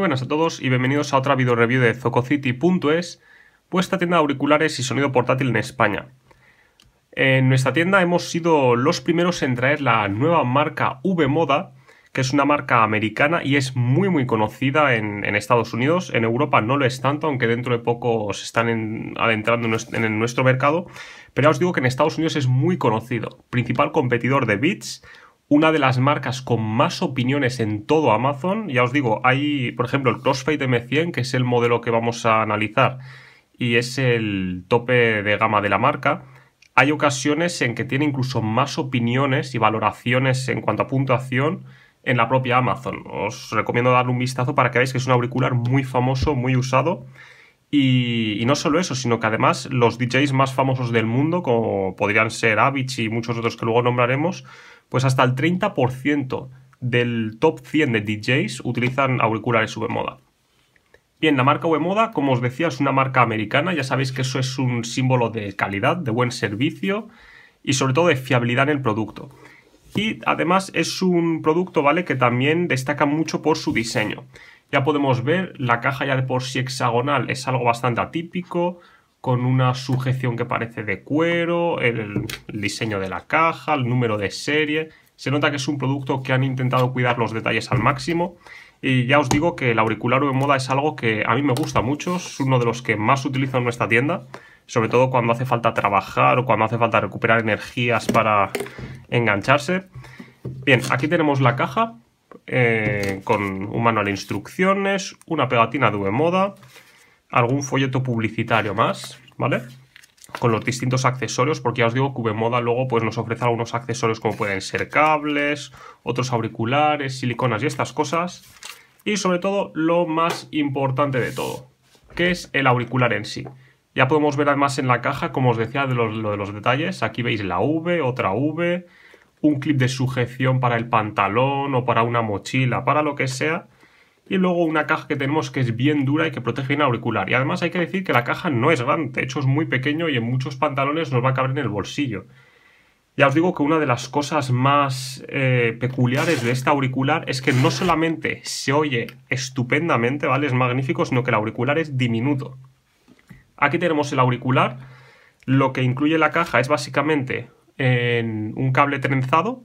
buenas a todos y bienvenidos a otra video review de Zococity.es, vuestra tienda de auriculares y sonido portátil en España. En nuestra tienda hemos sido los primeros en traer la nueva marca V-Moda, que es una marca americana y es muy muy conocida en, Estados Unidos. En Europa no lo es tanto, aunque dentro de poco se están adentrando en, en nuestro mercado. Pero ya os digo que en Estados Unidos es muy conocido. Principal competidor de Beats, una de las marcas con más opiniones en todo Amazon. Ya os digo, hay, por ejemplo, el Crossfade M100, que es el modelo que vamos a analizar y es el tope de gama de la marca. Hay ocasiones en que tiene incluso más opiniones y valoraciones en cuanto a puntuación en la propia Amazon. Os recomiendo darle un vistazo para que veáis que es un auricular muy famoso, muy usado. Y, no solo eso, sino que además los DJs más famosos del mundo, como podrían ser Avicii y muchos otros que luego nombraremos, pues hasta el 30% del top 100 de DJs utilizan auriculares V-Moda. Bien, la marca V-Moda, como os decía, es una marca americana, ya sabéis que eso es un símbolo de calidad, de buen servicio y sobre todo de fiabilidad en el producto. Y además es un producto, ¿vale?, que también destaca mucho por su diseño. Ya podemos ver, la caja ya de por sí hexagonal es algo bastante atípico, con una sujeción que parece de cuero, el, diseño de la caja, el número de serie. Se nota que es un producto que han intentado cuidar los detalles al máximo. Y ya os digo que el auricular de moda es algo que a mí me gusta mucho, es uno de los que más utilizo en nuestra tienda, sobre todo cuando hace falta trabajar o cuando hace falta recuperar energías para engancharse. Bien, aquí tenemos la caja eh, con un manual de instrucciones, una pegatina de moda algún folleto publicitario más, ¿vale? Con los distintos accesorios, porque ya os digo que Moda luego pues, nos ofrece algunos accesorios como pueden ser cables, otros auriculares, siliconas y estas cosas. Y sobre todo, lo más importante de todo, que es el auricular en sí. Ya podemos ver además en la caja, como os decía, de los, de los detalles. Aquí veis la V, otra V, un clip de sujeción para el pantalón o para una mochila, para lo que sea y luego una caja que tenemos que es bien dura y que protege bien auricular. Y además hay que decir que la caja no es grande, de hecho es muy pequeño y en muchos pantalones nos va a caber en el bolsillo. Ya os digo que una de las cosas más eh, peculiares de este auricular es que no solamente se oye estupendamente, ¿vale? Es magnífico, sino que el auricular es diminuto. Aquí tenemos el auricular. Lo que incluye la caja es básicamente un cable trenzado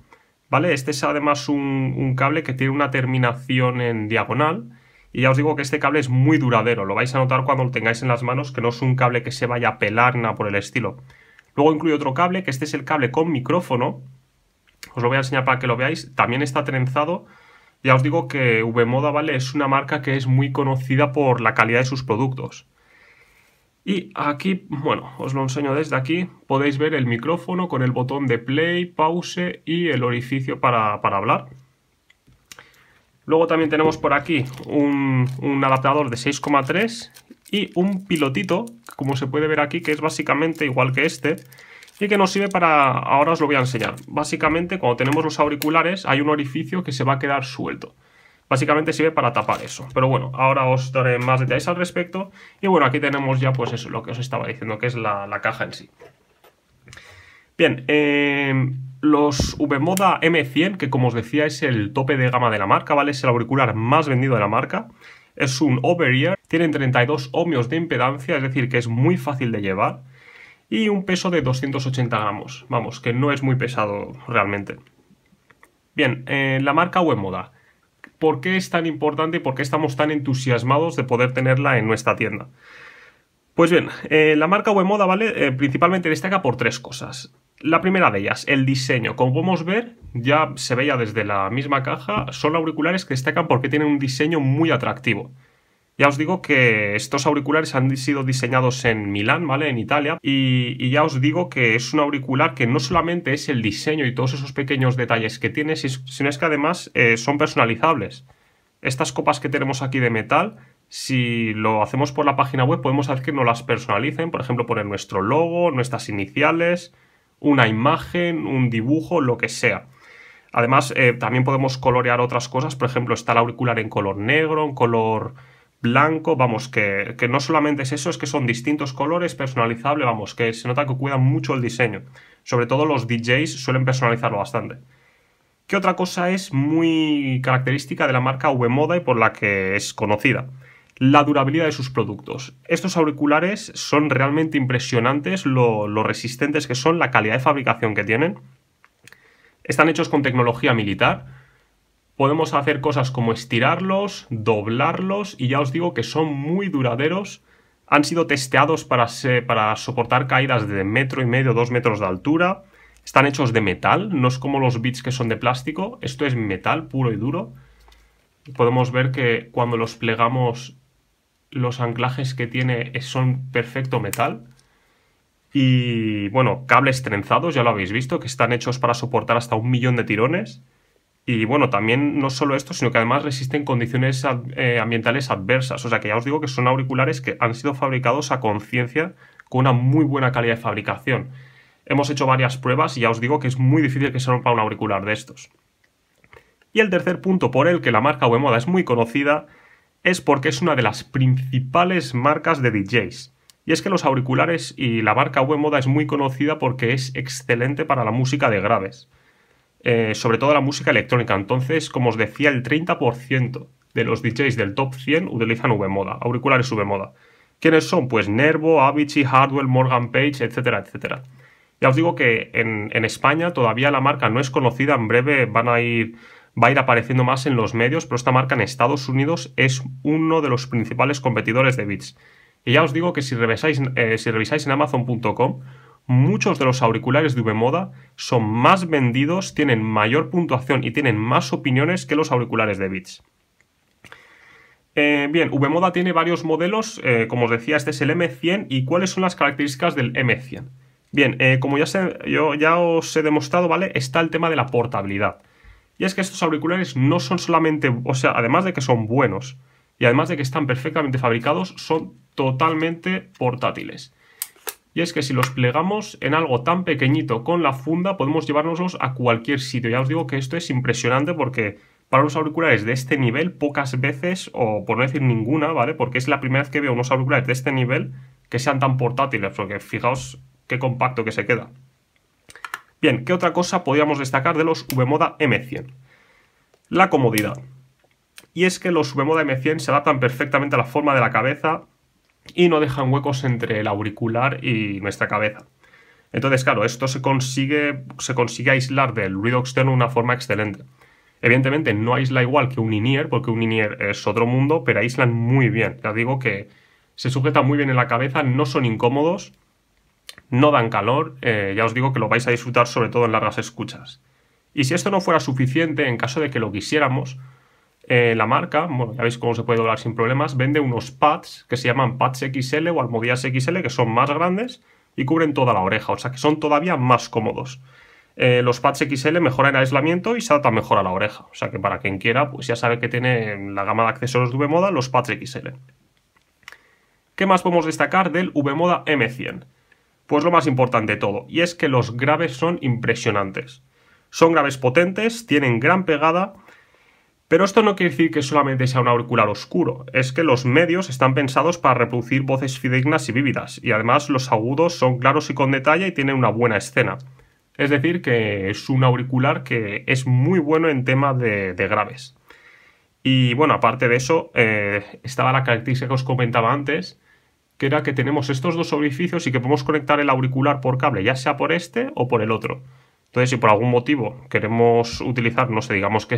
¿vale? Este es además un, cable que tiene una terminación en diagonal y ya os digo que este cable es muy duradero, lo vais a notar cuando lo tengáis en las manos, que no es un cable que se vaya a pelar, nada por el estilo. Luego incluye otro cable, que este es el cable con micrófono, os lo voy a enseñar para que lo veáis, también está trenzado. Ya os digo que VModa, ¿vale? Es una marca que es muy conocida por la calidad de sus productos. Y aquí, bueno, os lo enseño desde aquí, podéis ver el micrófono con el botón de play, pause y el orificio para, hablar. Luego también tenemos por aquí un, adaptador de 6,3 y un pilotito, como se puede ver aquí, que es básicamente igual que este, y que nos sirve para, ahora os lo voy a enseñar. Básicamente, cuando tenemos los auriculares, hay un orificio que se va a quedar suelto. Básicamente sirve para tapar eso. Pero bueno, ahora os daré más detalles al respecto. Y bueno, aquí tenemos ya pues eso, lo que os estaba diciendo, que es la, caja en sí. Bien, em, los VModa M100, que como os decía es el tope de gama de la marca, ¿vale? Es el auricular más vendido de la marca. Es un over-ear, tienen 32 ohmios de impedancia, es decir, que es muy fácil de llevar. Y un peso de 280 gramos, vamos, que no es muy pesado realmente. Bien, eh, la marca VModa por qué es tan importante y por qué estamos tan entusiasmados de poder tenerla en nuestra tienda. Pues bien, eh, la marca Wemoda, ¿vale? Eh, principalmente destaca por tres cosas. La primera de ellas, el diseño. Como podemos ver, ya se veía desde la misma caja, son auriculares que destacan porque tienen un diseño muy atractivo. Ya os digo que estos auriculares han sido diseñados en Milán, ¿vale? En Italia. Y, ya os digo que es un auricular que no solamente es el diseño y todos esos pequeños detalles que tiene, sino es que además eh, son personalizables. Estas copas que tenemos aquí de metal, si lo hacemos por la página web, podemos hacer que nos las personalicen. Por ejemplo, poner nuestro logo, nuestras iniciales, una imagen, un dibujo, lo que sea. Además, eh, también podemos colorear otras cosas. Por ejemplo, está el auricular en color negro, en color blanco, vamos, que, no solamente es eso, es que son distintos colores, personalizables, vamos, que se nota que cuidan mucho el diseño. Sobre todo los DJs suelen personalizarlo bastante. ¿Qué otra cosa es muy característica de la marca V-Moda y por la que es conocida? La durabilidad de sus productos. Estos auriculares son realmente impresionantes, lo, lo resistentes que son, la calidad de fabricación que tienen. Están hechos con tecnología militar. Podemos hacer cosas como estirarlos, doblarlos y ya os digo que son muy duraderos. Han sido testeados para, para soportar caídas de metro y medio, dos metros de altura están hechos de metal, no es como los bits que son de plástico, esto es metal puro y duro. Podemos ver que cuando los plegamos los anclajes que tiene son perfecto metal. Y bueno, cables trenzados, ya lo habéis visto, que están hechos para soportar hasta un millón de tirones. Y bueno, también no solo esto, sino que además resisten condiciones eh, ambientales adversas. O sea que ya os digo que son auriculares que han sido fabricados a conciencia con una muy buena calidad de fabricación. Hemos hecho varias pruebas y ya os digo que es muy difícil que se rompa un auricular de estos. Y el tercer punto por el que la marca Wemoda es muy conocida es porque es una de las principales marcas de DJs. Y es que los auriculares y la marca Wemoda es muy conocida porque es excelente para la música de graves. Eh, sobre todo la música electrónica. Entonces, como os decía, el 30% de los DJs del top 100 utilizan V-Moda, auriculares V-Moda. ¿Quiénes son? Pues Nervo, Avicii, Hardwell, Morgan Page, etcétera, etcétera. Ya os digo que en, España todavía la marca no es conocida, en breve van a ir, va a ir apareciendo más en los medios, pero esta marca en Estados Unidos es uno de los principales competidores de Beats. Y ya os digo que si revisáis, eh, si revisáis en amazon.com, muchos de los auriculares de V-Moda son más vendidos, tienen mayor puntuación y tienen más opiniones que los auriculares de Beats. Eh, bien, V-Moda tiene varios modelos, eh, como os decía, este es el M100 y cuáles son las características del M100. Bien, eh, como ya, yo ya os he demostrado, ¿vale? Está el tema de la portabilidad. Y es que estos auriculares no son solamente, o sea, además de que son buenos y además de que están perfectamente fabricados, son totalmente portátiles. Y es que si los plegamos en algo tan pequeñito con la funda, podemos llevárnoslos a cualquier sitio. Ya os digo que esto es impresionante porque para unos auriculares de este nivel, pocas veces, o por no decir ninguna, ¿vale? Porque es la primera vez que veo unos auriculares de este nivel que sean tan portátiles. Porque fijaos qué compacto que se queda. Bien, ¿qué otra cosa podríamos destacar de los VModa M100? La comodidad. Y es que los VModa M100 se adaptan perfectamente a la forma de la cabeza y no dejan huecos entre el auricular y nuestra cabeza. Entonces, claro, esto se consigue, se consigue aislar del ruido externo de una forma excelente. Evidentemente no aísla igual que un in porque un in es otro mundo, pero aíslan muy bien. Ya digo que se sujetan muy bien en la cabeza, no son incómodos no dan calor, eh, ya os digo que lo vais a disfrutar sobre todo en largas escuchas. Y si esto no fuera suficiente, en caso de que lo quisiéramos, eh, la marca, bueno, ya veis cómo se puede doblar sin problemas, vende unos pads que se llaman pads XL o almohadillas XL, que son más grandes y cubren toda la oreja, o sea que son todavía más cómodos. Eh, los pads XL mejoran el aislamiento y se adaptan mejor a la oreja, o sea que para quien quiera, pues ya sabe que tiene la gama de accesorios de V-Moda los pads XL. ¿Qué más podemos destacar del V-Moda M100? Pues lo más importante de todo, y es que los graves son impresionantes. Son graves potentes, tienen gran pegada, pero esto no quiere decir que solamente sea un auricular oscuro, es que los medios están pensados para reproducir voces fidedignas y vívidas, y además los agudos son claros y con detalle y tienen una buena escena. Es decir, que es un auricular que es muy bueno en tema de, graves. Y bueno, aparte de eso, eh, estaba la característica que os comentaba antes, que era que tenemos estos dos orificios y que podemos conectar el auricular por cable, ya sea por este o por el otro. Entonces, si por algún motivo queremos utilizar, no sé, digamos que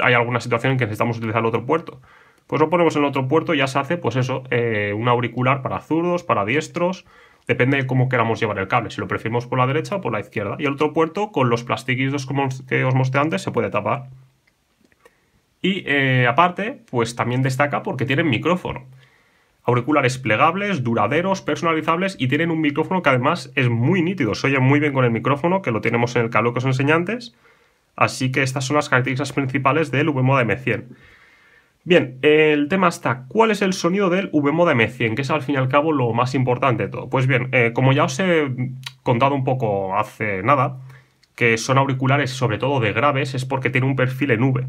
hay alguna situación en que necesitamos utilizar el otro puerto, pues lo ponemos en el otro puerto y ya se hace, pues eso, eh, un auricular para zurdos, para diestros, depende de cómo queramos llevar el cable, si lo preferimos por la derecha o por la izquierda. Y el otro puerto, con los plastiquillos que os mostré antes, se puede tapar. Y eh, aparte, pues también destaca porque tienen micrófono auriculares plegables, duraderos, personalizables y tienen un micrófono que además es muy nítido, se oye muy bien con el micrófono, que lo tenemos en el cable que os enseñé antes. Así que estas son las características principales del VModa M100. Bien, el tema está, ¿cuál es el sonido del VModa M100? Que es al fin y al cabo lo más importante de todo. Pues bien, eh, como ya os he contado un poco hace nada, que son auriculares sobre todo de graves, es porque tiene un perfil en V.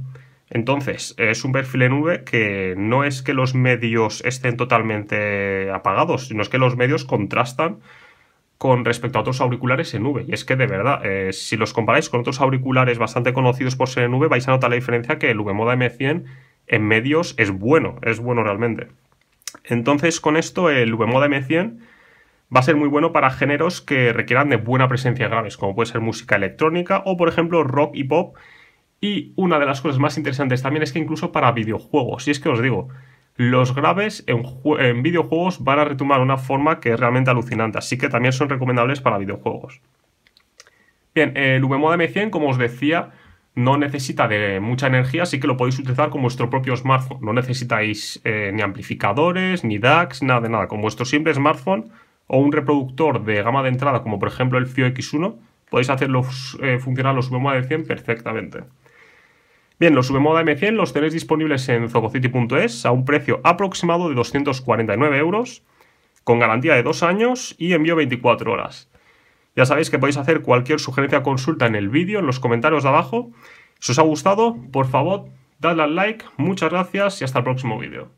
Entonces, es un perfil en V que no es que los medios estén totalmente apagados, sino es que los medios contrastan con respecto a otros auriculares en nube. Y es que de verdad, eh, si los comparáis con otros auriculares bastante conocidos por ser en nube, vais a notar la diferencia que el VModa M100 en medios es bueno, es bueno realmente. Entonces con esto el VModa M100 va a ser muy bueno para géneros que requieran de buena presencia graves, como puede ser música electrónica o por ejemplo rock y pop. Y una de las cosas más interesantes también es que incluso para videojuegos, y es que os digo, los graves en, videojuegos van a retumbar de una forma que es realmente alucinante, así que también son recomendables para videojuegos. Bien, el VModa M100, como os decía, no necesita de mucha energía, así que lo podéis utilizar con vuestro propio smartphone. No necesitáis eh, ni amplificadores, ni DACs, nada de nada. Con vuestro simple smartphone o un reproductor de gama de entrada, como por ejemplo el FIO X1, podéis hacerlo eh, funcionar los VModa M100 perfectamente. Bien, los VModa M100 los tenéis disponibles en zococity.es a un precio aproximado de 249 euros, con garantía de 2 años y envío 24 horas. Ya sabéis que podéis hacer cualquier sugerencia o consulta en el vídeo, en los comentarios de abajo. Si os ha gustado, por favor, dadle al like, muchas gracias y hasta el próximo vídeo.